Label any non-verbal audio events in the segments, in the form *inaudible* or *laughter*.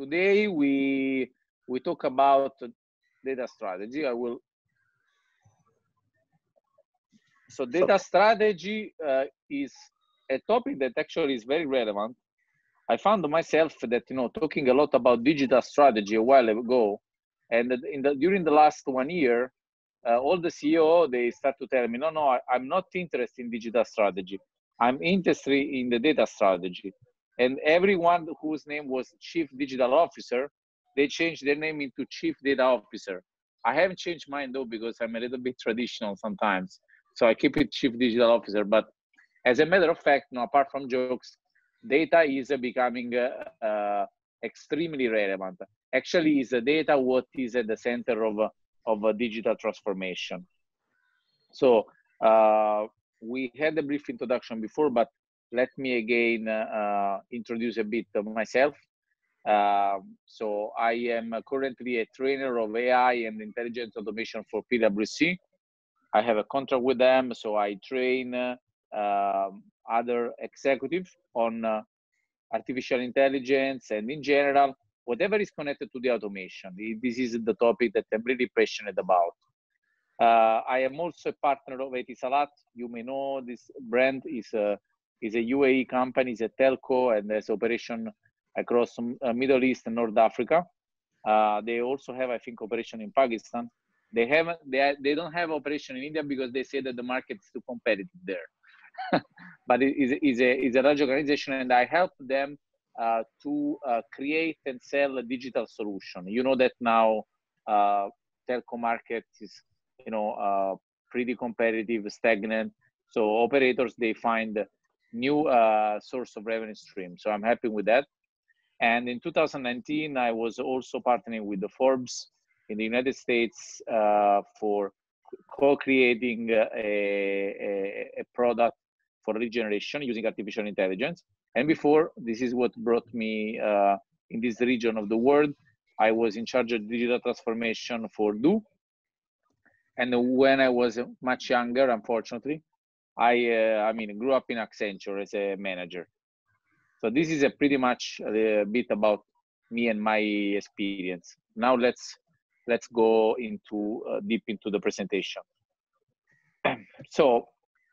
today we we talk about data strategy. I will. So data strategy uh, is a topic that actually is very relevant. I found myself that you know talking a lot about digital strategy a while ago, and in the during the last one year, uh, all the CEO they start to tell me, no, no, I, I'm not interested in digital strategy. I'm interested in the data strategy. And everyone whose name was chief digital officer, they changed their name into chief data officer. I haven't changed mine though because I'm a little bit traditional sometimes. So I keep it chief digital officer. But as a matter of fact, no, apart from jokes, data is becoming uh, uh, extremely relevant. Actually, is data what is at the center of of a digital transformation. So uh, we had a brief introduction before, but let me again uh, introduce a bit of myself. Um, so I am currently a trainer of AI and intelligent automation for PwC. I have a contract with them, so I train uh, um, other executives on uh, artificial intelligence and in general, whatever is connected to the automation. This is the topic that I'm really passionate about. Uh, I am also a partner of Etisalat. You may know this brand is a, is a UAE company, is a telco, and has operation across uh, Middle East and North Africa. Uh, they also have, I think, operation in Pakistan. They haven't, they, they don't have operation in India because they say that the market is too competitive there. *laughs* but it is, is, a, is a large organization, and I help them uh, to uh, create and sell a digital solution. You know that now uh, telco market is you know uh, pretty competitive stagnant so operators they find new uh, source of revenue stream. So i'm happy with that. And in 2019 i was also partnering with the forbes in the united states uh, for co-creating a, a, a, product for regeneration using artificial intelligence. And before this is what brought me uh, in this region of the world. I was in charge of digital transformation for do and when I was much younger, unfortunately, I uh, I mean grew up in Accenture as a manager. So this is a pretty much a bit about me and my experience. Now let's let's go into uh, deep into the presentation. *clears throat* so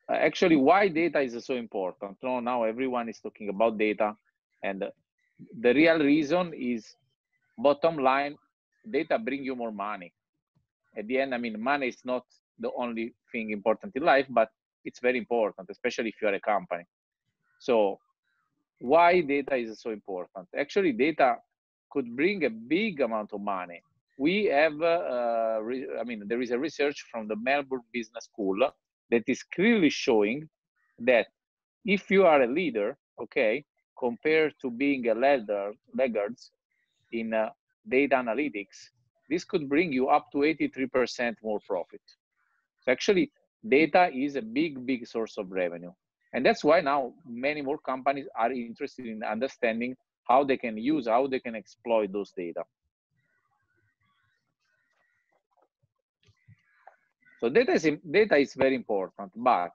actually, why data is so important? No, now everyone is talking about data, and the real reason is bottom line: data bring you more money at the end, I mean, money is not the only thing important in life, but it's very important, especially if you are a company. So why data is so important? Actually, data could bring a big amount of money. We have, uh, I mean, there is a research from the Melbourne Business School that is clearly showing that if you are a leader, okay, compared to being a leader, laggards in uh, data analytics, this could bring you up to 83% more profit. So actually, data is a big, big source of revenue. And that's why now many more companies are interested in understanding how they can use, how they can exploit those data. So data is, data is very important, but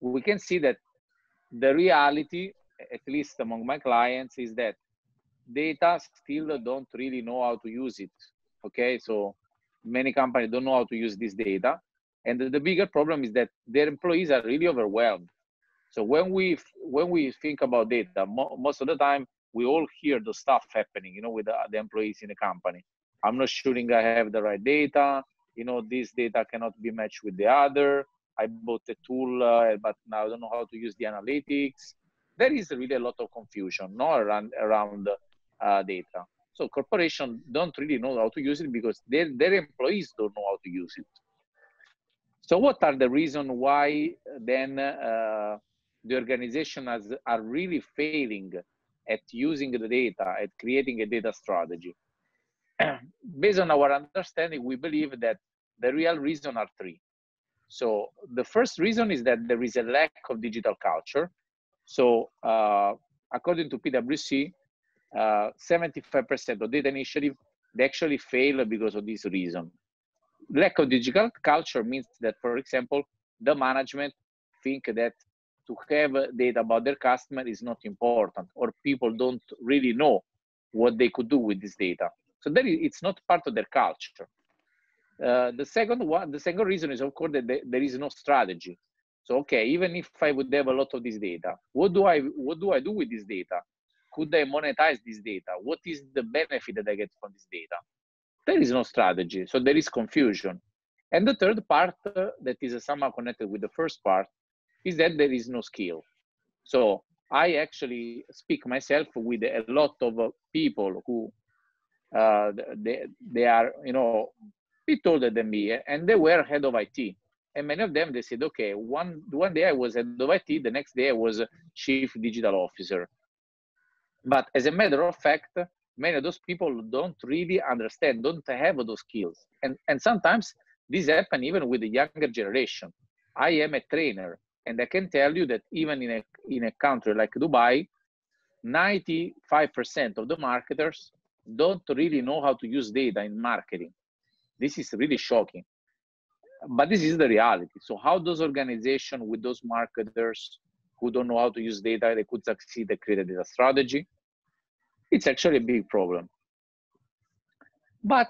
we can see that the reality, at least among my clients, is that data still don't really know how to use it okay so many companies don't know how to use this data and the, the bigger problem is that their employees are really overwhelmed. So when we when we think about data mo- most of the time we all hear the stuff happening you know with the, the employees in the company. I'm not sure i have the right data. You know this data cannot be matched with the other. I bought a tool uh, but now i don't know how to use the analytics. There is really a lot of confusion no around around uh, data. So corporations don't really know how to use it because their, their employees don't know how to use it. So what are the reasons why then uh, the organization has, are really failing at using the data, at creating a data strategy? *clears throat* Based on our understanding, we believe that the real reason are three. So the first reason is that there is a lack of digital culture. So uh, according to PwC, 75% uh, of data initiative they actually fail because of this reason. Lack of digital culture means that, for example, the management think that to have data about their customer is not important, or people don't really know what they could do with this data. So that it's not part of their culture. Uh, the second one, the second reason is of course that there is no strategy. So okay, even if I would have a lot of this data, what do I what do I do with this data? Could I monetize this data? What is the benefit that I get from this data? There is no strategy, so there is confusion. And the third part uh, that is somehow connected with the first part is that there is no skill. So I actually speak myself with a lot of uh, people who uh, they, they are, you know, bit older than me, and they were head of IT. And many of them, they said, okay, one, one day I was head of IT, the next day I was chief digital officer. But as a matter of fact, many of those people don't really understand, don't have those skills. And, and sometimes this happen even with the younger generation. I am a trainer, and I can tell you that even in a, in a country like Dubai, 95% of the marketers don't really know how to use data in marketing. This is really shocking. But this is the reality. So how those organizations with those marketers who don't know how to use data, they could succeed at create a data strategy? It's actually a big problem. But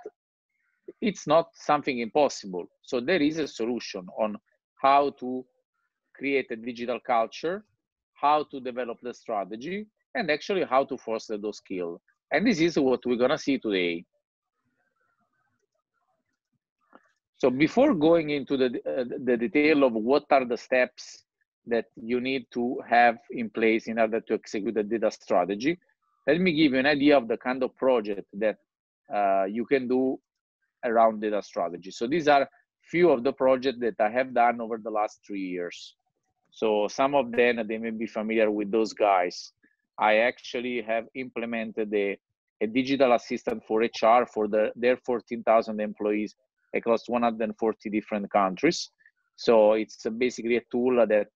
it's not something impossible. So there is a solution on how to create a digital culture, how to develop the strategy, and actually how to foster those skills. And this is what we're gonna see today. So before going into the, uh, the detail of what are the steps that you need to have in place in order to execute the data strategy, let me give you an idea of the kind of project that uh, you can do around data strategy. So these are few of the projects that I have done over the last three years. So some of them, they may be familiar with those guys. I actually have implemented a, a digital assistant for HR for the, their 14,000 employees across 140 different countries. So it's basically a tool that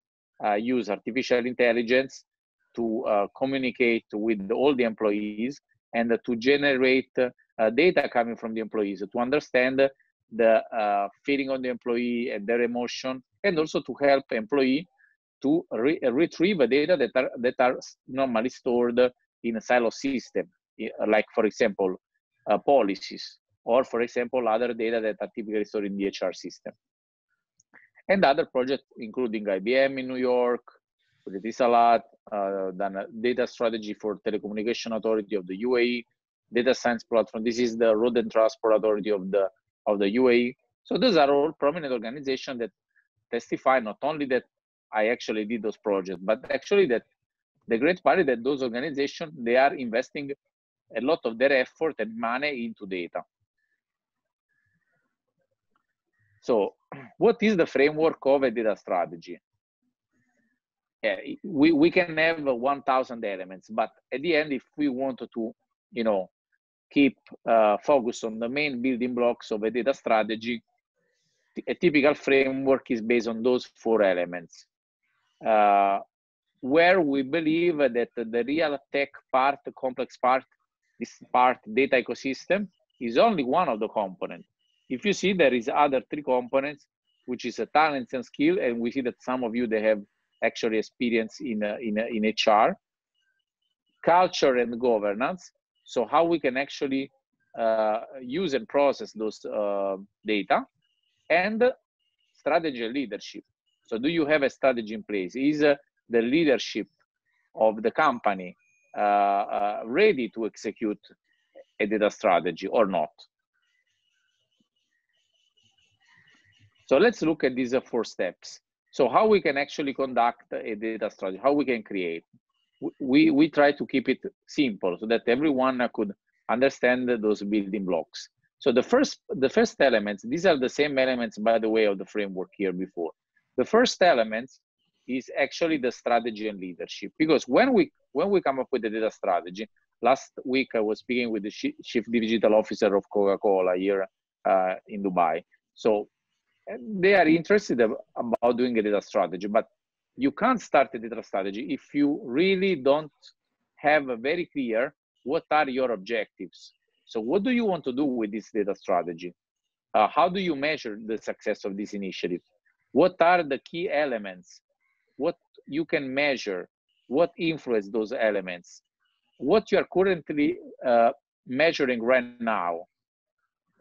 uh, use artificial intelligence to uh, communicate with all the employees and to generate uh, data coming from the employees to understand the uh, feeling of the employee and their emotion, and also to help employee to re retrieve data that are that are normally stored in a silo system, like for example, uh, policies, or for example, other data that are typically stored in the HR system. And other projects, including IBM in New York, with Etisalat, uh, done a data strategy for telecommunication authority of the UAE, data science platform. This is the road and transport authority of the of the UAE. So those are all prominent organizations that testify not only that I actually did those projects, but actually that the great part is that those organizations they are investing a lot of their effort and money into data. So, *clears throat* what is the framework of a data strategy? Yeah, we, we can have 1,000 elements, but at the end, if we want to, you know, keep uh, focus on the main building blocks of a data strategy, a typical framework is based on those four elements. Uh, where we believe that the real tech part, the complex part, this part data ecosystem is only one of the components. If you see there is other three components, which is a talent and skill, and we see that some of you they have actually experience in uh, in uh, in HR, culture and governance. So how we can actually uh, use and process those uh, data, and strategy and leadership. So do you have a strategy in place? Is uh, the leadership of the company uh, uh, ready to execute a data strategy or not? So let's look at these four steps. So how we can actually conduct a data strategy, how we can create. We, we try to keep it simple so that everyone could understand those building blocks. So the first, the first elements, these are the same elements, by the way, of the framework here before. The first element is actually the strategy and leadership. Because when we when we come up with the data strategy, last week I was speaking with the chief digital officer of Coca-Cola here uh, in Dubai. So they are interested about doing a data strategy, but you can't start a data strategy if you really don't have a very clear what are your objectives. So what do you want to do with this data strategy? Uh, how do you measure the success of this initiative? What are the key elements? What you can measure? What influence those elements? what you are currently uh, measuring right now.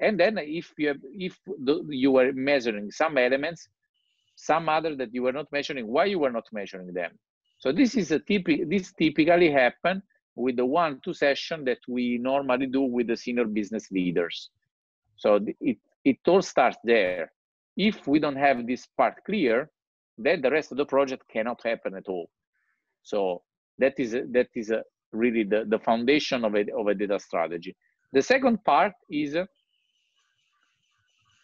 And then if you have, if the, you were measuring some elements, some other that you were not measuring, why you were not measuring them? So this is a typical, this typically happen with the one, two session that we normally do with the senior business leaders. So it, it all starts there. If we don't have this part clear, then the rest of the project cannot happen at all. So that is that is a, really the, the foundation of a, of a data strategy. The second part is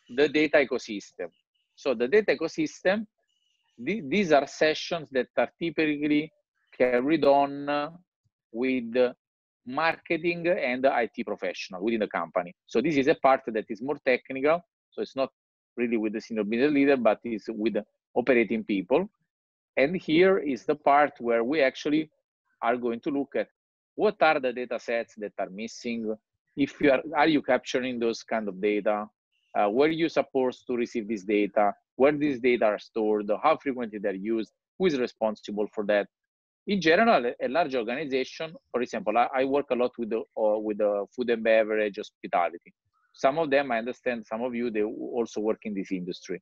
the data ecosystem. So the data ecosystem, th these are sessions that are typically carried on with marketing and IT professional within the company. So this is a part that is more technical. So it's not really with the senior business leader, but it's with operating people. And here is the part where we actually are going to look at what are the data sets that are missing if you are are you capturing those kind of data uh, where you supposed to receive this data where these data are stored how frequently they're used who is responsible for that. In general a large organization for example i, I work a lot with the uh, with the food and beverage hospitality. Some of them i understand some of you they also work in this industry.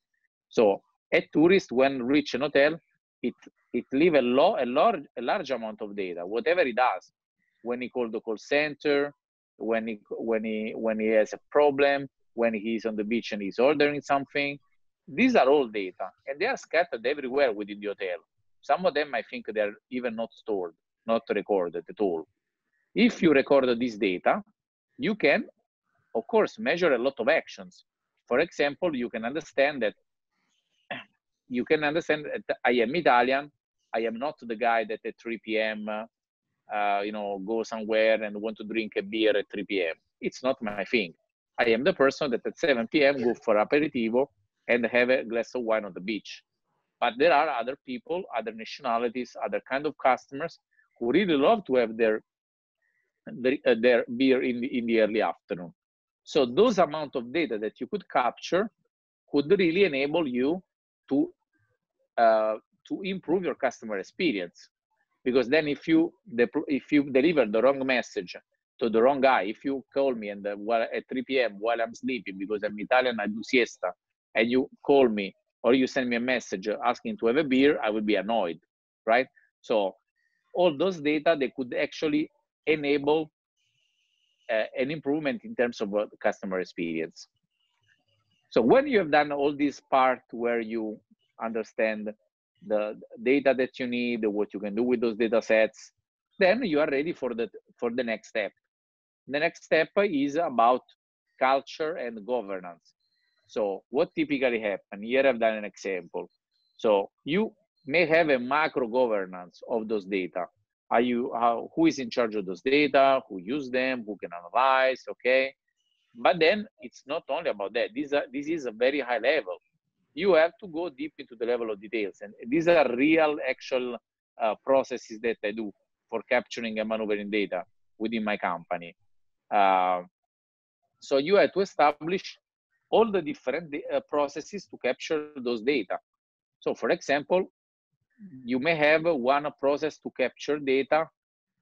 So a tourist when reach an hotel it it leave a, lo- a large a large amount of data whatever he does. When he called the call center when he when he when he has a problem when he's on the beach and he's ordering something these are all data and they are scattered everywhere within the hotel some of them i think they're even not stored not recorded at all if you record this data you can of course measure a lot of actions for example you can understand that *clears throat* you can understand that i am italian I am not the guy that at 3 p.m. Uh, you know, go somewhere and want to drink a beer at 3 p.m. It's not my thing. I am the person that at 7 p.m. go for aperitivo and have a glass of wine on the beach. But there are other people, other nationalities, other kind of customers who really love to have their their, uh, their beer in the, in the early afternoon. So those amount of data that you could capture could really enable you to uh, to improve your customer experience because then if you if you deliver the wrong message to the wrong guy if you call me and uh, while at 3 p.m while i'm sleeping because i'm italian i do siesta and you call me or you send me a message asking to have a beer i would be annoyed right so all those data they could actually enable uh, an improvement in terms of uh, customer experience so when you have done all this part where you understand the data that you need, what you can do with those data sets, then you are ready for the for the next step. The next step is about culture and governance. So what typically happen? Here I've done an example. So you may have a macro governance of those data. Are you how, who is in charge of those data? Who use them? Who can analyze? Okay, but then it's not only about that. This this is a very high level you have to go deep into the level of details. And these are real, actual uh, processes that I do for capturing and maneuvering data within my company. Uh, so you have to establish all the different uh, processes to capture those data. So for example, you may have one process to capture data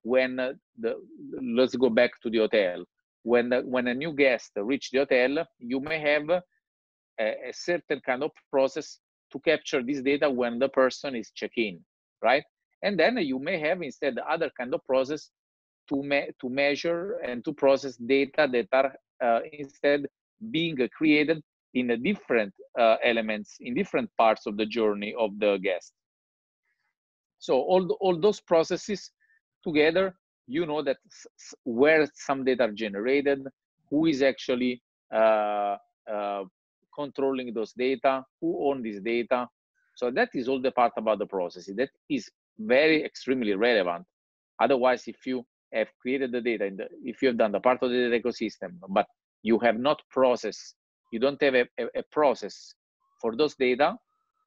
when uh, the, let's go back to the hotel. When, the, when a new guest reach the hotel, you may have a, a certain kind of process to capture this data when the person is check-in, right? And then you may have instead other kind of process to, me to measure and to process data that are uh, instead being created in different uh, elements, in different parts of the journey of the guest. So all, the, all those processes together, you know that where some data are generated, who is actually uh, uh, controlling those data, who own this data. So that is all the part about the process. That is very extremely relevant. Otherwise, if you have created the data, the, if you have done the part of the data ecosystem, but you have not processed, you don't have a, a, a process for those data,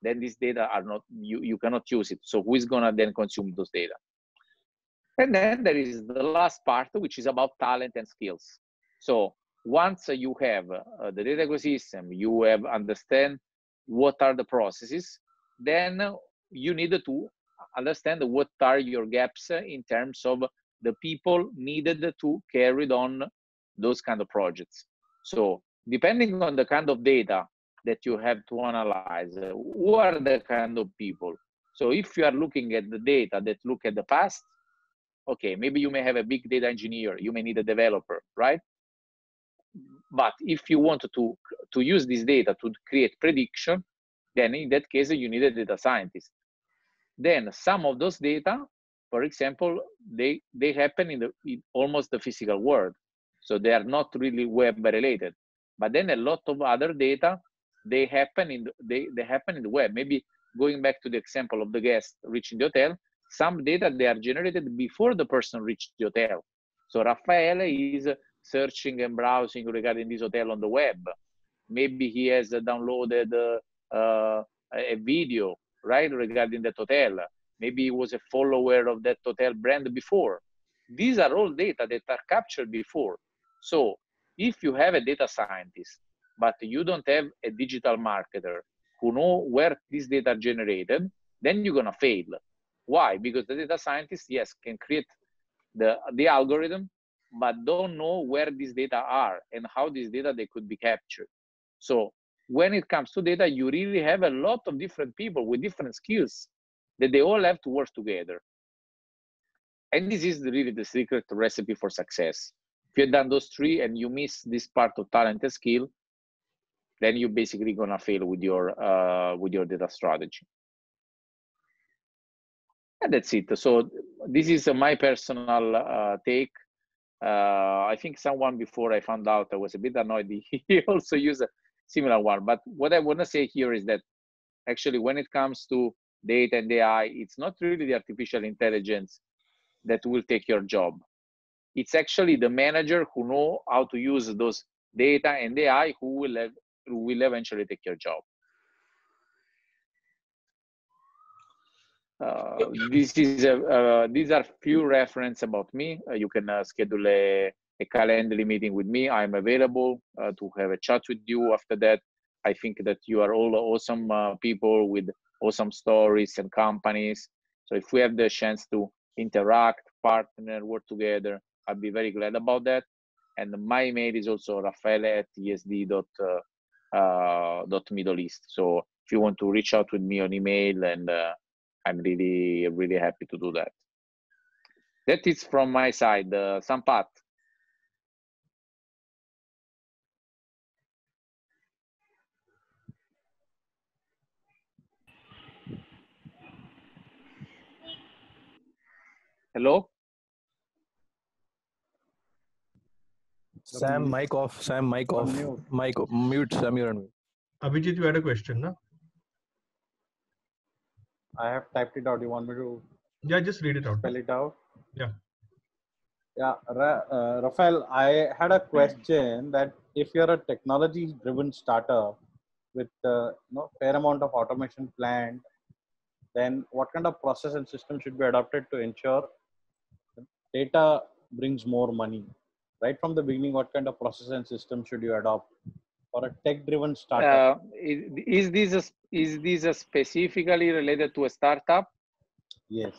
then these data are not, you, you cannot use it. So who is gonna then consume those data? And then there is the last part, which is about talent and skills. So once you have uh, the data ecosystem, you have understand what are the processes, then you need to understand what are your gaps in terms of the people needed to carry on those kind of projects. So depending on the kind of data that you have to analyze, uh, who are the kind of people? So if you are looking at the data that look at the past, okay, maybe you may have a big data engineer, you may need a developer, right? But if you want to, to use this data to create prediction, then in that case, you need a data scientist. Then some of those data, for example, they, they happen in, the, in almost the physical world. So they are not really web related. But then a lot of other data, they happen in the, they, they happen in the web. Maybe going back to the example of the guest reaching the hotel, some data they are generated before the person reached the hotel. So Raffaele is searching and browsing regarding this hotel on the web. Maybe he has downloaded uh, a video, right, regarding that hotel. Maybe he was a follower of that hotel brand before. These are all data that are captured before. So if you have a data scientist, but you don't have a digital marketer who know where this data are generated, then you're gonna fail. Why? Because the data scientist, yes, can create the, the algorithm, but don't know where these data are and how these data they could be captured. So when it comes to data, you really have a lot of different people with different skills that they all have to work together. And this is really the secret recipe for success. If you've done those three and you miss this part of talent and skill, then you're basically gonna fail with your uh, with your data strategy. And that's it. So this is my personal uh, take uh, I think someone before I found out I was a bit annoyed. *laughs* He also used a similar one. But what I want to say here is that actually, when it comes to data and AI, it's not really the artificial intelligence that will take your job. It's actually the manager who know how to use those data and AI who will have, who will eventually take your job. Uh, this is a, uh, these are few reference about me. Uh, you can uh, schedule a, a calendar meeting with me. I'm available uh, to have a chat with you after that. I think that you are all awesome people with awesome stories and companies. So if we have the chance to interact, partner, work together, I'd be very glad about that. And my email is also Raffaele at esd dot, dot Middle East. So if you want to reach out with me on email and I'm really, really happy to do that. That is from my side. Uh, Sampat. Hello? Sam, mic off. Sam, mic off. Mute. Mic mute. Sam, you're on mute. Abhijit, you had a question, no? I have typed it out. You want me to? Yeah, just read it out. Spell it out. Yeah. Yeah, Ra- uh, Raffaele, I had a question that if you're a technology-driven startup with uh, you know fair amount of automation planned, then what kind of process and system should be adopted to ensure data brings more money? Right from the beginning, what kind of process and system should you adopt for a tech-driven startup? Uh, is, is this a is this a specifically related to a startup? Yes.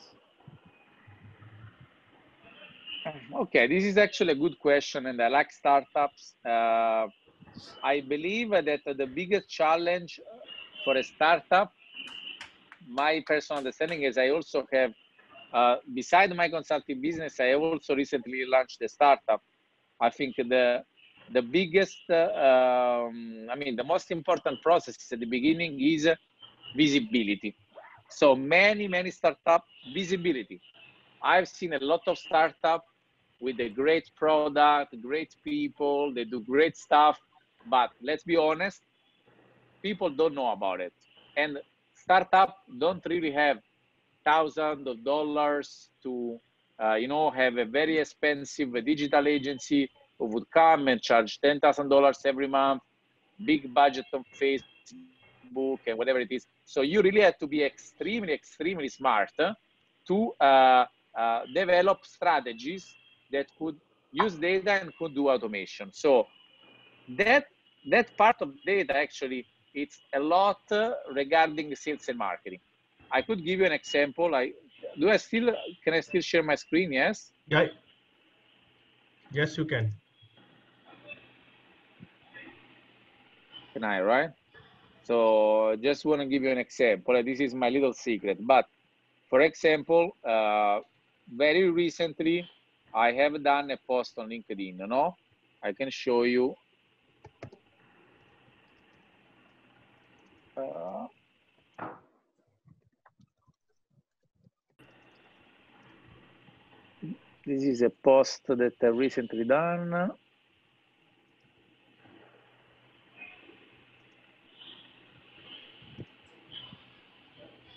Okay, this is actually a good question, and I like startups. Uh, I believe that the biggest challenge for a startup, my personal understanding is I also have, uh, beside my consulting business, I also recently launched a startup. I think the the biggest, uh, um, I mean, the most important process at the beginning is visibility. So many, many startup visibility. I've seen a lot of startup with a great product, great people, they do great stuff, but let's be honest, people don't know about it. And startup don't really have thousands of dollars to, uh, you know, have a very expensive digital agency who would come and charge $10,000 every month, big budget on Facebook and whatever it is. So you really have to be extremely, extremely smart to uh, uh, develop strategies that could use data and could do automation. So that that part of data actually it's a lot uh, regarding sales and marketing. I could give you an example. I do I still can I still share my screen? Yes. Yeah. Yes, you can. Can I? Right. So just want to give you an example. This is my little secret. But for example, uh, very recently, I have done a post on LinkedIn. You know, I can show you. Uh, this is a post that I recently done.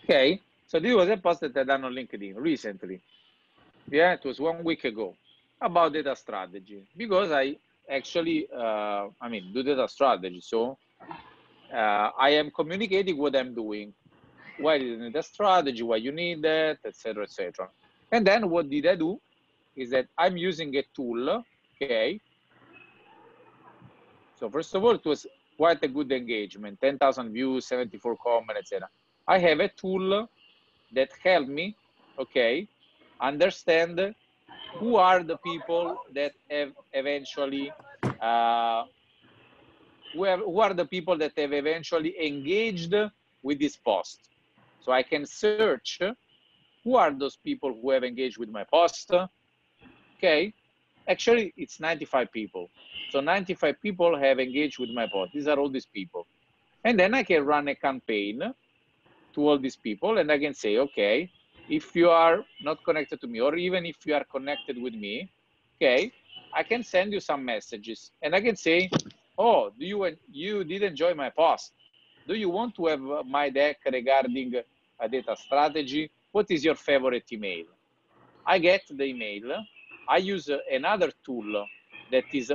Okay, so this was a post that I done on LinkedIn recently. Yeah, it was one week ago about data strategy because I actually, uh, I mean, do data strategy. So uh, I am communicating what I'm doing. Why you need a strategy? Why you need that, etc., etc. And then what did I do? Is that I'm using a tool. Okay. So first of all, it was quite a good engagement, 10,000 views, 74 comments, etc. I have a tool that helped me, okay, understand who are the people that have eventually, uh, who, have, who are the people that have eventually engaged with this post. So I can search who are those people who have engaged with my post. Okay, actually it's 95 people. So 95 people have engaged with my post. These are all these people. And then I can run a campaign to all these people and I can say, okay, if you are not connected to me or even if you are connected with me, okay, I can send you some messages and I can say, oh, do you you did enjoy my post? Do you want to have my deck regarding a data strategy? What is your favorite email? I get the email. I use another tool that is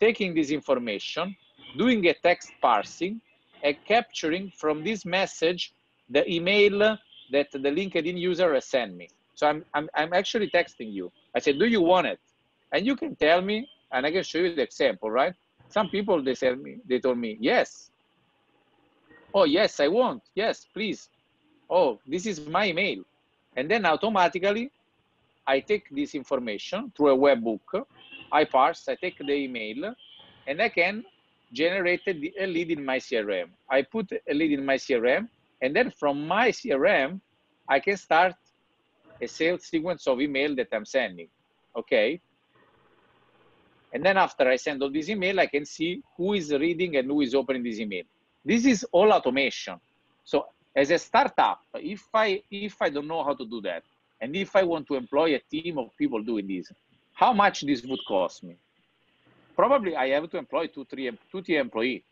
taking this information, doing a text parsing, and capturing from this message the email that the LinkedIn user has sent me. So I'm, I'm, I'm actually texting you. I said, do you want it? And you can tell me, and I can show you the example, right? Some people, they said me, they told me, yes. Oh, yes, I want. Yes, please. Oh, this is my email. And then automatically, I take this information through a webhook. I parse, I take the email, and I can generate a lead in my CRM. I put a lead in my CRM, and then from my CRM, I can start a sales sequence of email that I'm sending. Okay. And then after I send all this email, I can see who is reading and who is opening this email. This is all automation. So as a startup, if I if I don't know how to do that, and if I want to employ a team of people doing this, how much this would cost me? Probably I have to employ two, three, two, three employee,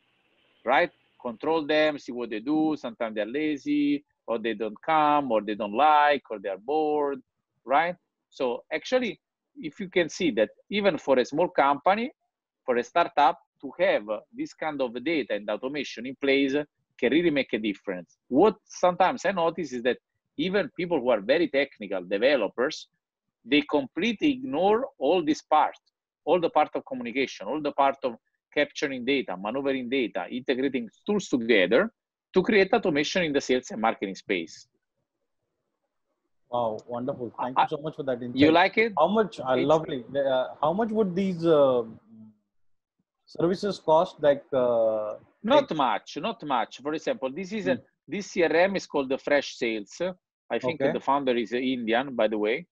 right? Control them, see what they do. Sometimes they're lazy, or they don't come, or they don't like, or they're bored, right? So actually, if you can see that even for a small company, for a startup, to have this kind of data and automation in place can really make a difference. What sometimes I notice is that even people who are very technical developers, they completely ignore all this part, all the part of communication, all the part of capturing data, maneuvering data, integrating tools together to create automation in the sales and marketing space. Wow, wonderful! Thank you so much for that insight. You like it? How much? Uh, lovely. Uh, how much would these uh, services cost? Like uh, not much, not much. For example, this is a Hmm. this CRM is called the Freshsales. I think Okay. the founder is Indian, by the way.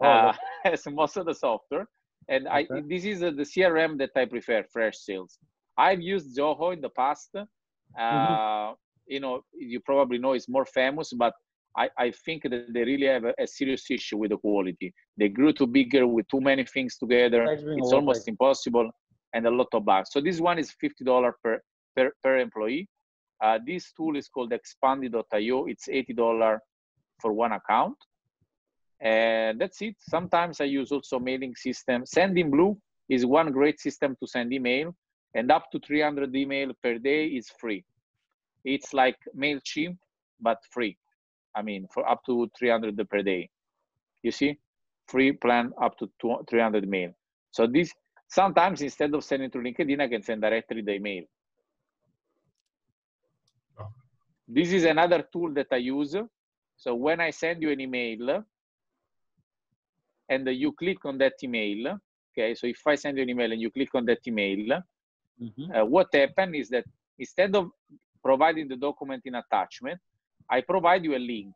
Oh, uh, *laughs* as most of the software. And I this is uh, the CRM that I prefer, Freshsales. I've used Zoho in the past. Uh, Mm-hmm. You know, you probably know it's more famous, but I, I think that they really have a, a serious issue with the quality. They grew too bigger with too many things together. It's almost impossible, and a lot of bugs. So this one is fifty dollar per, per per employee. Uh, this tool is called Expandi.io. It's eighty dollar for one account. And that's it. Sometimes i use also mailing system. Sendinblue is one great system to send email and up to 300 email per day is free. It's like mailchimp but free. I mean for up to 300 per day. You see? Free plan up to two- 300 mail. So this sometimes instead of sending to linkedin i can send directly the email. Oh. this is another tool that i use so when i send you an email and you click on that email, okay, so if I send you an email and you click on that email, Mhm. uh, what happened is that instead of providing the document in attachment, I provide you a link.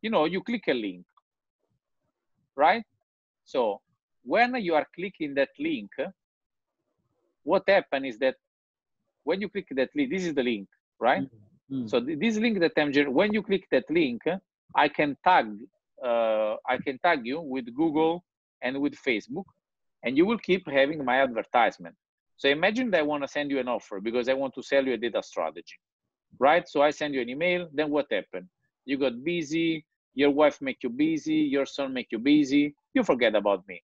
You know, you click a link, right? So when you are clicking that link, what happened is that when you click that link, this is the link, right? Mm. So th- this link that I'm when you click that link, I can tag uh, I can tag you with Google and with Facebook, and you will keep having my advertisement. So imagine that I want to send you an offer because I want to sell you a data strategy, right? So I send you an email. Then what happened? You got busy. Your wife make you busy. Your son make you busy. You forget about me.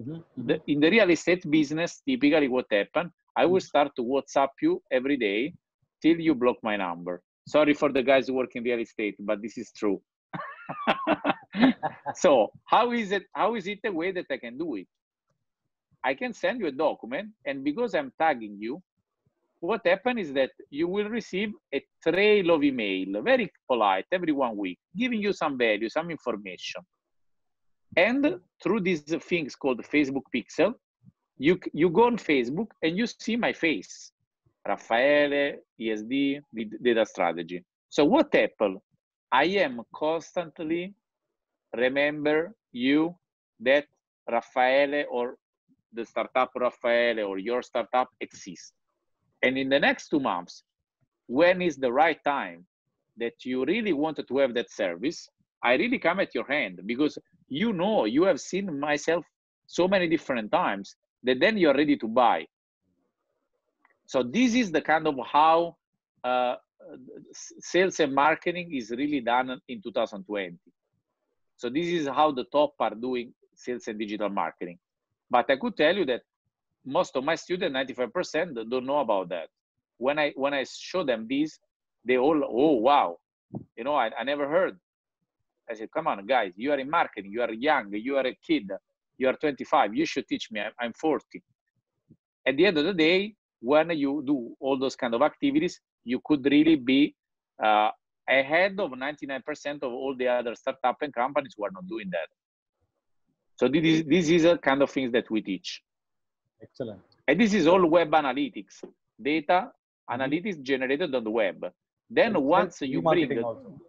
Mhm, mhm. The, in the real estate business, typically what happened? I will start to WhatsApp you every day till you block my number. Sorry for the guys who work in real estate, but this is true. *laughs* so how is it? How is it a way that I can do it? I can send you a document, and because I'm tagging you, what happened is that you will receive a trail of email, very polite, every one week, giving you some value, some information. And through these things called Facebook Pixel, you you go on Facebook and you see my face, Raffaele, ESD, data strategy. So what happened? I am constantly remember you that Raffaele or the startup Raffaele or your startup exists. And in the next two months, when is the right time that you really wanted to have that service, I really come at your hand because you know you have seen myself so many different times that then you're ready to buy. So this is the kind of how uh, sales and marketing is really done in 2020. So this is how the top are doing sales and digital marketing. But I could tell you that most of my students, 95%, don't know about that. When I when I show them this, they all, oh wow, you know, I, I never heard. I said, come on, guys, you are in marketing, you are young, you are a kid, you are 25, you should teach me. I'm, I'm 40. At the end of the day, when you do all those kind of activities, you could really be uh, ahead of 99% of all the other startup and companies who are not doing that. So this is, this is a kind of things that we teach. Excellent. And this is all web analytics, data Mhm. analytics generated on the web. Then once you bring, also.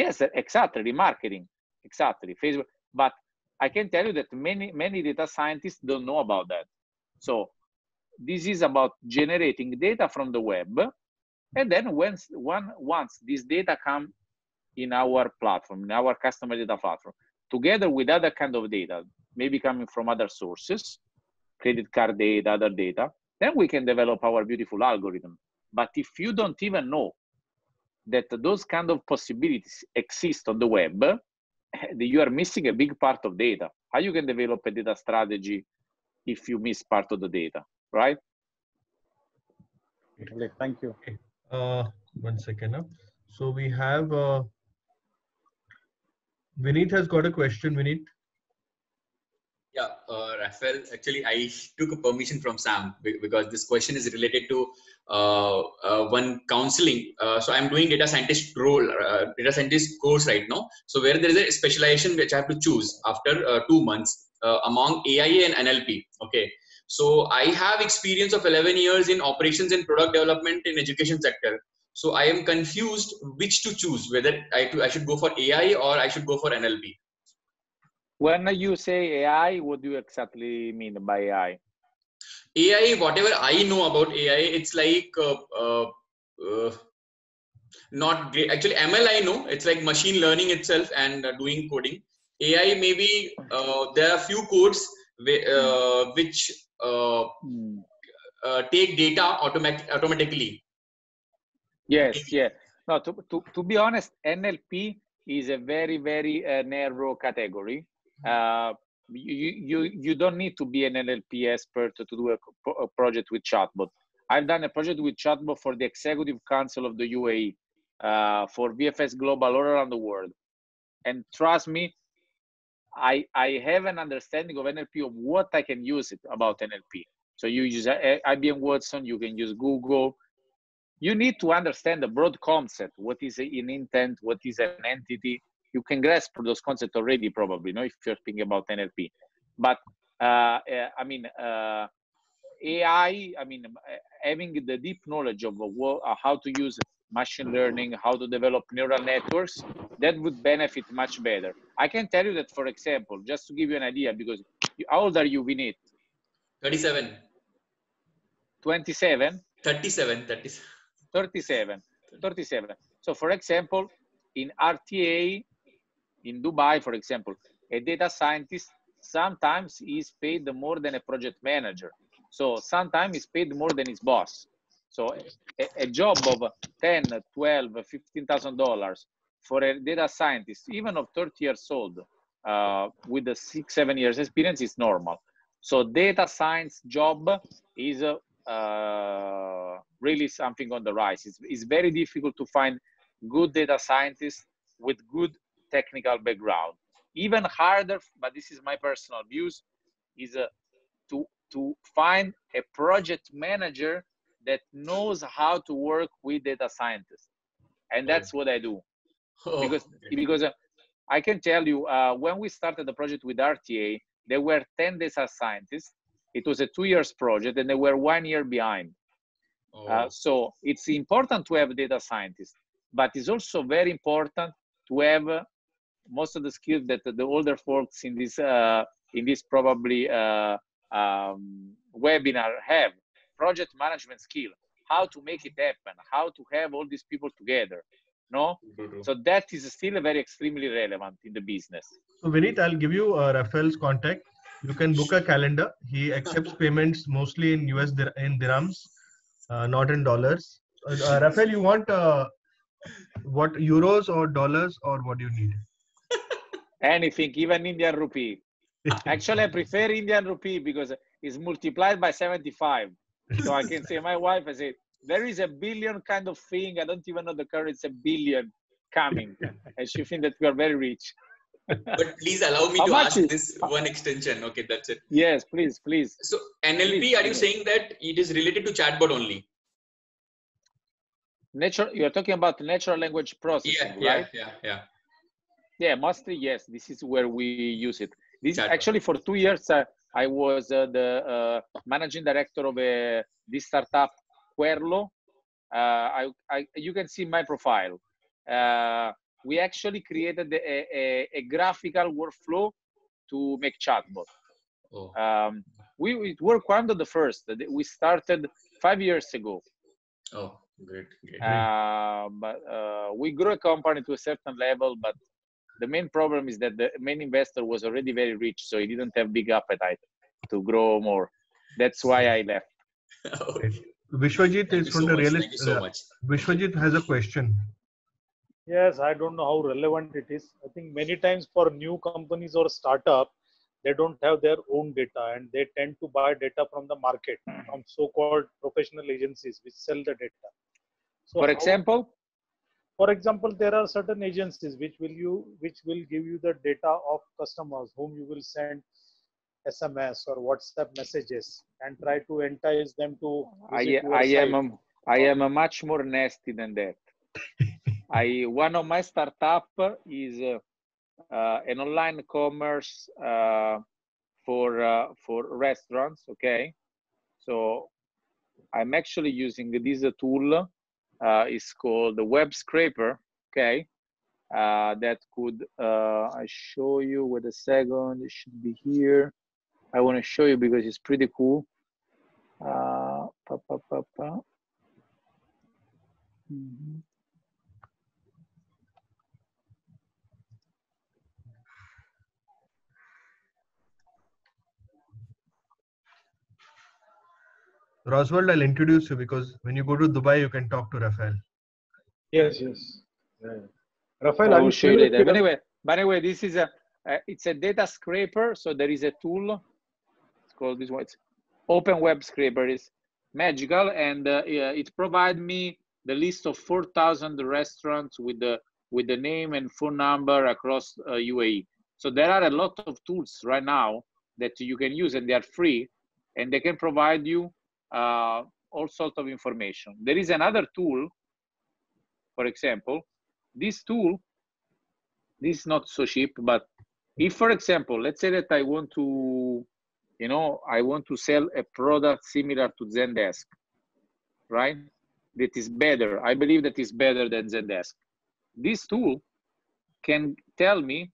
yes, exactly, remarketing, exactly, Facebook. But I can tell you that many many data scientists don't know about that. So this is about generating data from the web, and then once one once this data come in our platform, in our customer data platform, together with other kind of data, maybe coming from other sources, credit card data, other data, then we can develop our beautiful algorithm. But if you don't even know that those kind of possibilities exist on the web, *laughs* you are missing a big part of data. How you can develop a data strategy if you miss part of the data, right? Great. Thank you. Uh, one second. Now. So we have uh, Vineet has got a question. Vineet. Yeah, uh, Raffaele, actually, I took a permission from Sam because this question is related to uh, uh, one counseling. Uh, so I'm doing data scientist role, uh, data scientist course right now. So where there is a specialization which I have to choose after uh, two months uh, among AIA and NLP. Okay. So I have experience of 11 years in operations and product development in education sector. So I am confused which to choose, whether I, I should go for AI or I should go for NLP. When you say AI, what do you exactly mean by AI? AI, whatever I know about AI, it's like uh, uh, uh, not great. Actually, ML I know it's like machine learning itself and uh, doing coding. AI maybe uh, there are few codes uh, which uh, Hmm. uh, take data automatic automatically. Yes, yeah. No, to, to, to be honest, NLP is a very, very uh, narrow category. Uh, you, you, you don't need to be an NLP expert to do a, a project with chatbot. I've done a project with chatbot for the Executive Council of the UAE, uh, for VFS Global all around the world. And trust me, I, I have an understanding of NLP of what I can use it about NLP. So you use IBM Watson, you can use Google, you need to understand the broad concept what is an intent what is an entity you can grasp those concepts already, probably, know, if you're thinking about NLP. But uh, uh, I mean, uh, AI, I mean, having the deep knowledge of how to use machine learning, how to develop neural networks, that would benefit much better. I can tell you that, for example, just to give you an idea, because how old are you, Vinit? 37. 27? 37, 37. 37. 37. So, for example, in RTA, in Dubai, for example, a data scientist sometimes is paid more than a project manager. So sometimes he's paid more than his boss. So a, a job of 10, 12, 15,000 dollars for a data scientist, even of 30 years old, uh, with a six, seven years experience is normal. So data science job is uh, really something on the rise. It's, it's very difficult to find good data scientists with good technical background. Even harder, but this is my personal views, is uh, to to find a project manager that knows how to work with data scientists, and that's what I do. *laughs* Oh, because because uh, I can tell you uh, when we started the project with RTA, there were ten data scientists. It was a two years project, and they were one year behind. Uh, oh. Uh, so it's important to have data scientists, but it's also very important to have most of the skills that the older folks in this uh, in this probably uh, um, webinar have project management skill how to make it happen how to have all these people together no mm-hmm. so that is still very extremely relevant in the business so vinit i'll give you uh, raffaele's contact you can book a calendar he accepts payments mostly in us in dirhams uh, not in dollars uh, uh, raffaele you want uh, what euros or dollars or what do you need *laughs* anything, even Indian rupee. *laughs* Actually, I prefer Indian rupee because it's multiplied by 75. So I can say, my wife, I say, there is a billion kind of thing. I don't even know the currency, it's a billion coming. and she thinks that we are very rich. but please allow me How to ask is, this one extension. Okay, that's it. Yes, please, please. So NLP, please, are you saying that it is related to chatbot only? Natural, you're talking about natural language processing, yeah, right? Yeah, yeah, yeah. Yeah, mostly yes. This is where we use it. This actually for two years uh, I was uh, the uh, managing director of a, this startup Querlo. Uh, I, I, you can see my profile. Uh, we actually created a, a, a, graphical workflow to make chatbot. Oh. Um, we, we were one of the first. We started five years ago. Oh, great. great. Uh, but we grew a company to a certain level, but the main problem is that the main investor was already very rich, so he didn't have big appetite to grow more. That's why I left. *laughs* Vishwajit is from the realist. So uh, Vishwajit has a question. Yes, I don't know how relevant it is. I think many times for new companies or startup, they don't have their own data and they tend to buy data from the market from so-called professional agencies which sell the data. So for example, for example there are certain agencies which will you which will give you the data of customers whom you will send sms or whatsapp messages and try to entice them to i, I am a, i am a much more nasty than that. *laughs* I one of my startup is uh, uh, an online commerce uh, for uh, for restaurants okay? So i'm actually using this tool uh, is called the web scraper okay uh, that could uh, I show you with a second it should be here I want to show you because it's pretty cool uh, pa, pa, pa, pa. Mm -hmm. Roswell, I'll introduce you because when you go to Dubai, you can talk to Raffaele. Yes, yes. Yeah. Raffaele, I will show you later. But anyway, by the way, this is a uh, it's a data scraper. So there is a tool. It's called this one. It's Open Web Scraper. It's magical, and uh, it provides me the list of 4,000 restaurants with the with the name and phone number across uh, UAE. So there are a lot of tools right now that you can use, and they are free, and they can provide you uh, all sorts of information. There is another tool, for example, this tool this is not so cheap, but if, for example, let's say that I want to, you know, I want to sell a product similar to Zendesk, right? That is better. I believe that is better than Zendesk. This tool can tell me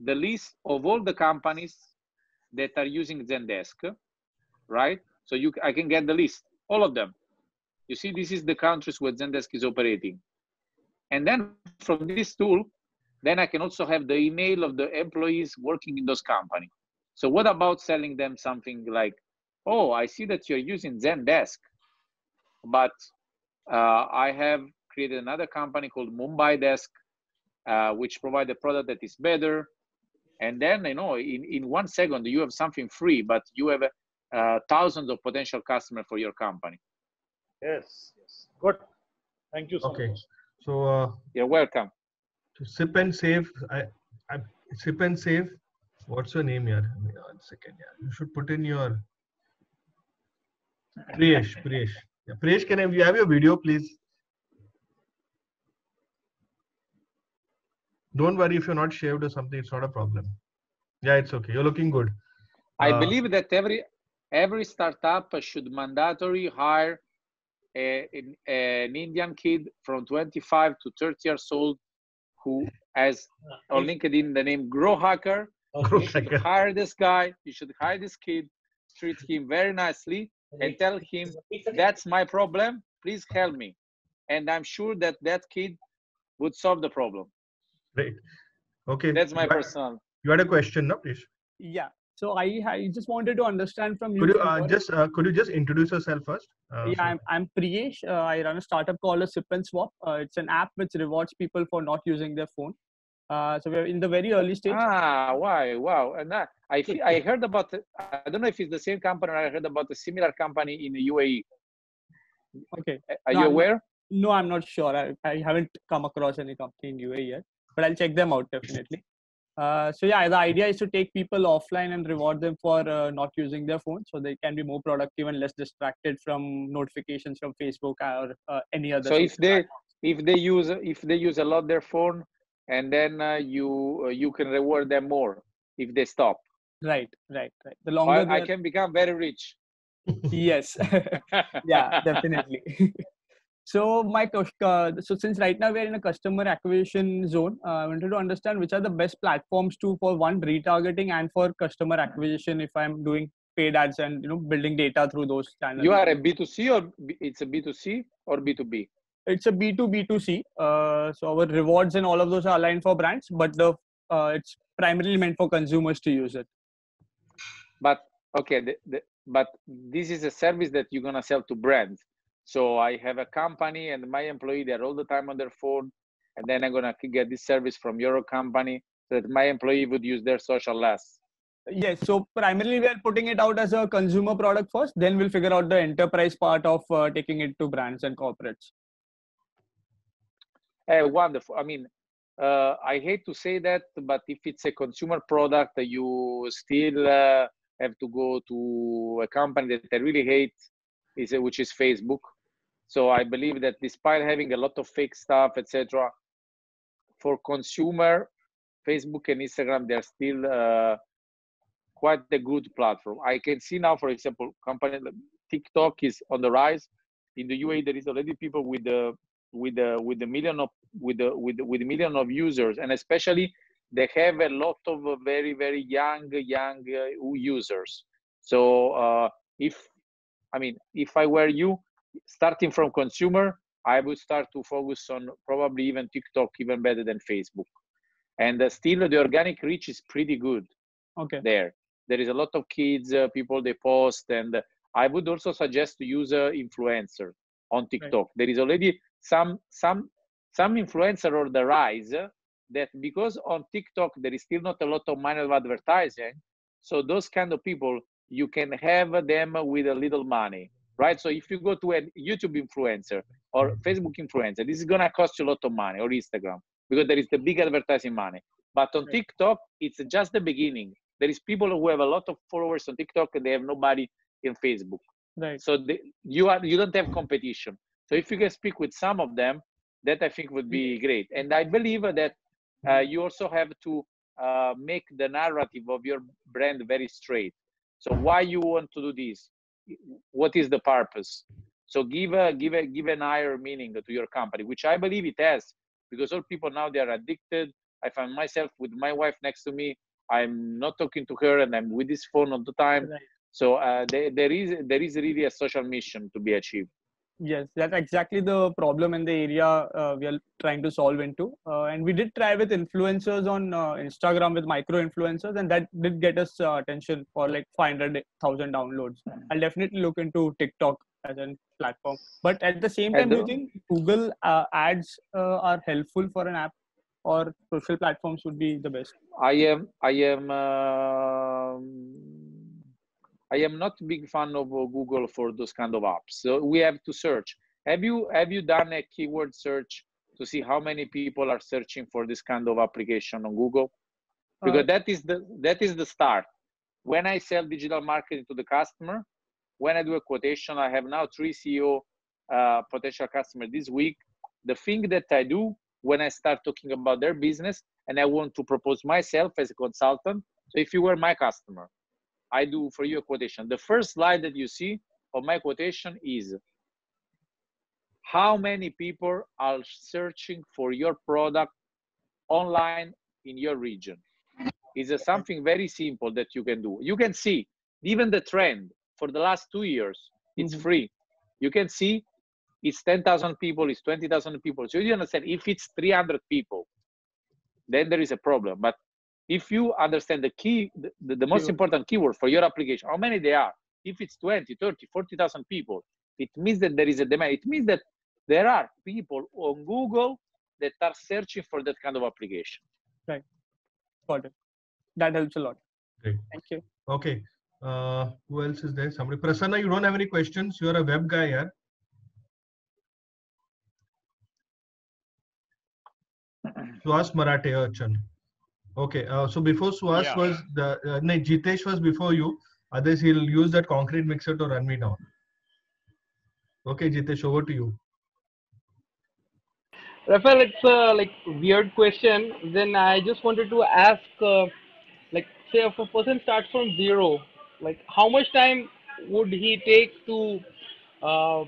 the list of all the companies that are using Zendesk, right? So you, I can get the list, all of them. You see, this is the countries where Zendesk is operating. And then from this tool, then I can also have the email of the employees working in those companies. So what about selling them something like, oh, I see that you're using Zendesk, but uh, I have created another company called Mumbai Desk, uh, which provide a product that is better. And then, you know, in, in one second, you have something free, but you have uh, thousands of potential customers for your company. Yes, yes. Good. Thank you so Okay. much. So, uh, You're welcome. so sip and save. I, I sip and save. What's your name here? One second. Yeah, you should put in your Priyesh. Priyesh. Yeah, Priyesh, can I, you have your video, please? Don't worry if you're not shaved or something. It's not a problem. Yeah, it's okay. You're looking good. I Uh, believe that every every startup should mandatory hire a, an, an Indian kid from 25 to 30 years old who has on LinkedIn the name Grow Hacker. Grow You should hire this guy. You should hire this kid, treat him very nicely, and tell him that's my problem. Please help me. And I'm sure that that kid would solve the problem. Right. Okay. That's my you had, personal. you had a question, no, please? Yeah. So I, I just wanted to understand from you. Could you uh, just uh, could you just introduce yourself first? Uh, yeah, so- I'm, I'm Priyesh. Uh, I run a startup called a Sip and Swap. Uh, it's an app which rewards people for not using their phone. Uh, so we're in the very early stage. Ah, why? Wow. And I, I, I heard about, it- I don't know if it's the same company or I heard about a similar company in the UAE. Okay. Are No, you I'm aware? No, I'm not sure. I, I haven't come across any company in UAE yet, but I'll check them out definitely. Uh, so yeah, the idea is to take people offline and reward them for uh, not using their phone, so they can be more productive and less distracted from notifications from Facebook or uh, any other. So if they, platform. if they use, if they use a lot their phone and then uh, you, uh, you can reward them more if they stop. right, right, right. The I, longer I they're- can become very rich. yes *laughs* yeah definitely *laughs* so my uh, so since right now we're in a customer acquisition zone uh, i wanted to understand which are the best platforms to for one retargeting and for customer acquisition if i'm doing paid ads and you know building data through those channels. You are a B2C or B- it's a B2C or B2B? it's a b2 b2c uh, so our rewards and all of those are aligned for brands but the uh, it's primarily meant for consumers to use it. But okay the, the, but this is a service that you're gonna sell to brands so i have a company and my employee they're all the time on their phone and then i'm gonna get this service from your company so that my employee would use their social less Yes. So primarily we are putting it out as a consumer product first. Then we'll figure out the enterprise part of uh, taking it to brands and corporates. Eh, wonderful i mean uh, i hate to say that but if it's a consumer product you still uh, have to go to a company that i really hate is which is facebook so i believe that despite having a lot of fake stuff etc for consumer facebook and instagram they're still uh, quite a good platform. I can see now for example company tiktok is on the rise. In the uae there is already people with the with the with the million of with the with with million of users and especially they have a lot of uh, very very young young uh, users. So uh, if i mean if i were you starting from consumer i would start to focus on probably even tiktok even better than facebook. And uh, still the organic reach is pretty good Okay. there. There is a lot of kids uh, people they post and i would also suggest to use a influencer on tiktok. There is already some some some influencer on the rise uh, that because on tiktok there is still not a lot of money of advertising so those kind of people you can have them with a little money right? So if you go to a youtube influencer or facebook influencer this is going to cost you a lot of money or instagram because there is the big advertising money. But on tiktok it's just the beginning. There is people who have a lot of followers on tiktok and they have nobody in facebook. Right. so the, you are you don't have competition. So if you can speak with some of them that i think would be great. And i believe that uh, you also have to uh, make the narrative of your brand very straight. So why you want to do this? What is the purpose? So give a give a give an higher meaning to your company, which I believe it has, because all people now they are addicted. I find myself with my wife next to me. I'm not talking to her, and I'm with this phone all the time. So uh, there, there is there is really a social mission to be achieved. Yes, that's exactly the problem in the area uh, we are trying to solve into. Uh, and we did try with influencers on uh, Instagram with micro influencers, and that did get us uh, attention for like 500,000 downloads. I'll definitely look into TikTok as a platform. But at the same time, do you think Google uh, ads uh, are helpful for an app, or social platforms would be the best? I am I am um, I am not big fan of uh, Google for those kind of apps. So we have to search. Have you have you done a keyword search to see how many people are searching for this kind of application on Google? Because Uh, that is the that is the start. When I sell digital marketing to the customer, when I do a quotation, I have now three CEO uh, potential customers this week. The thing that I do when I start talking about their business and I want to propose myself as a consultant. So if you were my customer, I do for you a quotation. The first slide that you see of my quotation is how many people are searching for your product online in your region. It's something very simple that you can do. You can see even the trend for the last two years. It's Mhm. free. You can see it's 10,000 people, it's 20,000 people. So you understand if it's 300 people, then there is a problem. But if you understand the key, the, the, the most important keyword for your application, how many they are, if it's 20, 30, 40,000 people, it means that there is a demand. It means that there are people on Google that are searching for that kind of application. right Got it. That helps a lot. Great. Thank you. Okay. Uh, who else is there? Somebody. Prasanna, you don't have any questions. You are a web guy, yeah. *clears throat* Suhas Marathe, Archan. Okay. Uh, so before Suhas Yeah. was the uh, no, Jitesh was before you. Others he'll use that concrete mixer to run me down. Okay, Jitesh, over to you. Raffaele, it's a like weird question. Then I just wanted to ask, uh, like, say if a person starts from zero, like how much time would he take to uh,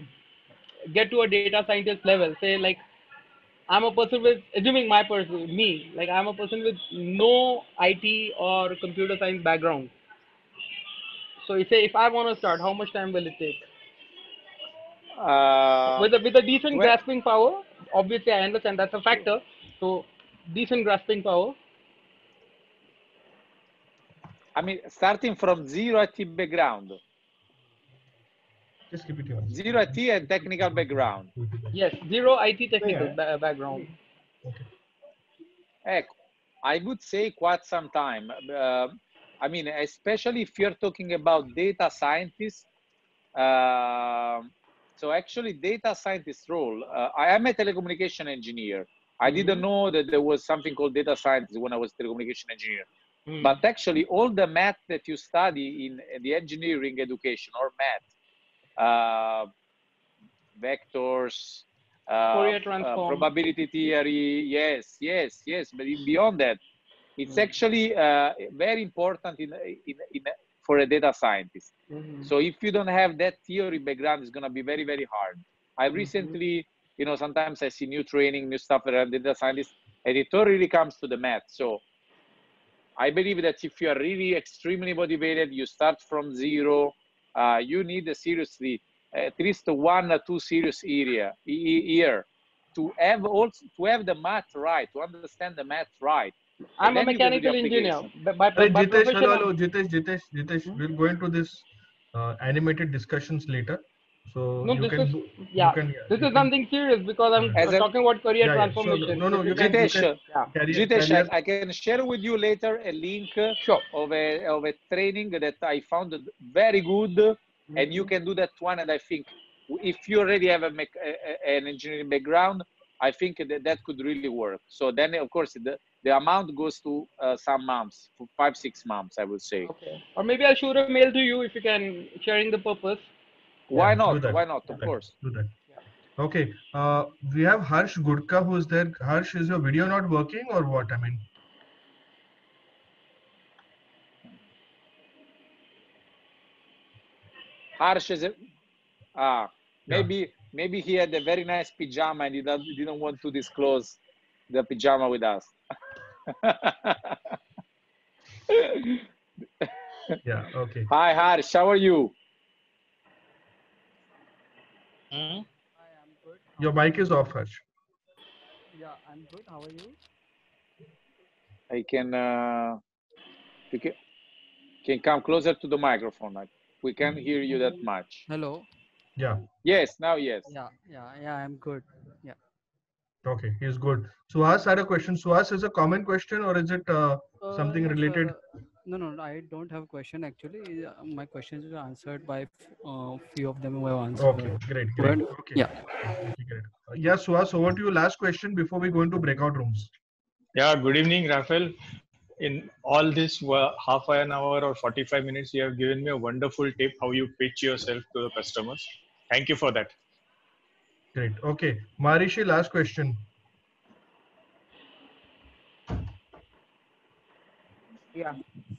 get to a data scientist level? Say like I'm a person with assuming my person me, like I'm a person with no IT or computer science background. So you say if I want to start, how much time will it take? Uh, with a with a decent well- grasping power. Obviously, I understand that's a factor. So decent grasping power. I mean, starting from zero IT background, Just keep it here. zero IT and technical background. Yes, zero IT technical ba- background. Ecco, I would say quite some time. Uh, I mean, especially if you're talking about data scientists. Um so actually, data scientist role. Uh, I am a telecommunication engineer. I didn't know that there was something called data scientist when I was telecommunication engineer. Hmm. But actually, all the math that you study in, in the engineering education or math, uh, vectors, uh, uh, probability theory, yes, yes, yes. But beyond that, it's Mm. actually uh, very important in, in, in, for a data scientist. Mhm. So if you don't have that theory background, it's gonna be very, very hard. I Mhm. recently, you know, sometimes I see new training, new stuff around data scientists, and it all really comes to the math. So I believe that if you are really extremely motivated, you start from zero. Uh, you need a seriously at least one or two serious area year to have also to have the math right, to understand the math right. I'm a then you can do the mechanical engineer. application. By, by, Hey, by Jitesh, hello, hello, Jitesh, Jitesh, Jitesh. Hmm? We'll go into this uh, animated discussions later. So No, you this can, is- you yeah, can, This you is can- something serious because I'm As uh, a- talking about career Yeah, yeah, so transformation. no, no, you is can- something- Jitesh, yeah. Career, Jitesh, career, I, I can share with you later a link Sure. of a of a training that I found very good, and you Mhm. can do that one. And I think if you already have a, a a- an engineering background, I think that that could really work. So then, of course, the the amount goes to uh, some months, five six months, I would say. Okay. Or maybe I'll shoot a mail to you if you can sharing the purpose. Why Yeah, not? Why not? do Of that, course. Do that. Okay. Uh, we have Harsh Gudka who is there. Harsh, is your video not working or what? I mean, Harsh is it? Ah, Yeah. maybe maybe he had a very nice pajama and he don't- didn't want to disclose the pajama with us. *laughs* yeah. Okay. Hi Harsh, how are you? Hmm? Hi, I'm good. Your mic is off, Harsh. Yeah, I'm good. How are you? I can uh, you can, can come closer to the microphone. Like we can't hear you that much. Hello. Yeah. Yes, now yes. Yeah, yeah, yeah. I'm good. Yeah. Okay. He's good. Suhas had a question. Suhas is a common question or is it uh, something Uh, related? uh, no, no, no, I don't have a question actually. Uh, My questions were answered by uh, few of them who have answered. Okay. Great. Great. Good. Okay. Yeah. Okay, great. Uh, Yeah, Suhas, over to you. Last question before we go into breakout rooms. Yeah, good evening, Raffaele. In all this half an hour or 45 minutes, you have given me a wonderful tip how you pitch yourself to the customers. Thank you for that. Great. Okay. Marishi, last question. Yeah.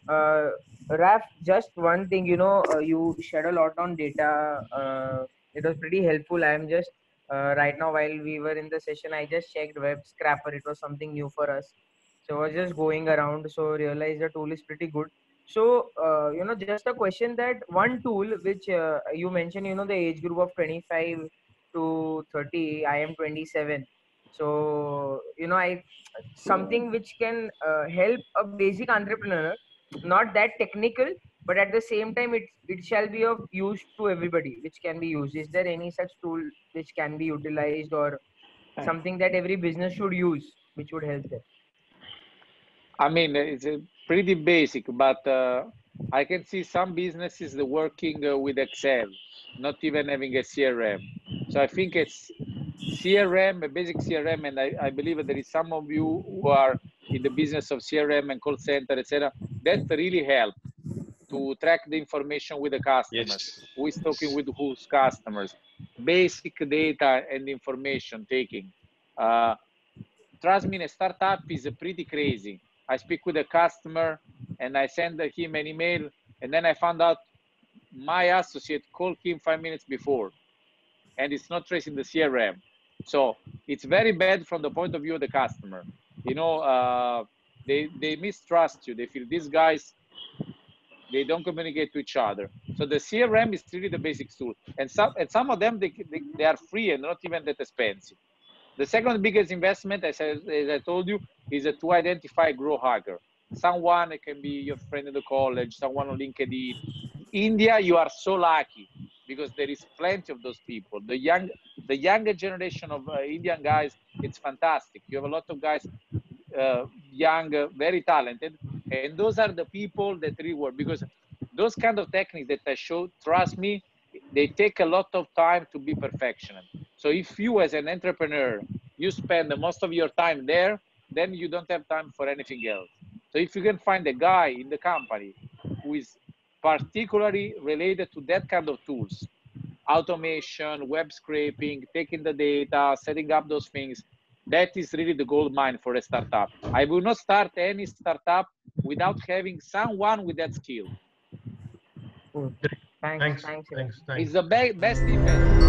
Uh, Raf, just one thing, you know, uh, you shed a lot on data. Uh, it was pretty helpful. I'm just uh, right now while we were in the session, I just checked Web Scraper. It was something new for us. So I was just going around. So realized the tool is pretty good. So uh, you know, just a question that one tool which uh, you mentioned, you know, the age group of 25 to 30. I am 27. So you know, I something which can uh, help a basic entrepreneur not that technical but at the same time it it shall be of use to everybody which can be used. Is there any such tool which can be utilized or something that every business should use which would help them? I mean, it's a pretty basic, but uh, I can see some businesses working uh, with Excel, not even having a CRM. So I think it's CRM, a basic CRM, and I, I believe that there is some of you who are in the business of CRM and call center, etc. That really help to track the information with the customers. Who is talking with whose customers? Basic data and information taking. Uh, trust me, a startup is pretty crazy. I speak with a customer and I send him an email, and then I found out my associate called him five minutes before, and it's not tracing the CRM. So it's very bad from the point of view of the customer. You know, uh, they they mistrust you. They feel these guys they don't communicate to each other. So the CRM is really the basic tool, and some and some of them they, they, they are free and not even that expensive. The second biggest investment, as I, as I told you, is to identify grow hacker. Someone it can be your friend in the college, someone on LinkedIn. India, you are so lucky because there is plenty of those people. The young, the younger generation of uh, Indian guys, it's fantastic. You have a lot of guys, uh, young, uh, very talented, and those are the people that reward because those kind of techniques that I show, trust me, they take a lot of time to be perfectionist. So if you as an entrepreneur, you spend most of your time there, then you don't have time for anything else. So if you can find a guy in the company who is particularly related to that kind of tools, automation, web scraping, taking the data, setting up those things, that is really the gold mine for a startup. I will not start any startup without having someone with that skill. Thanks, Thanks. thanks, Thanks. Thanks. It's the be- best investment.